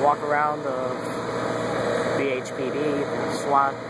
walk around the BHPD, SWAT.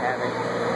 having.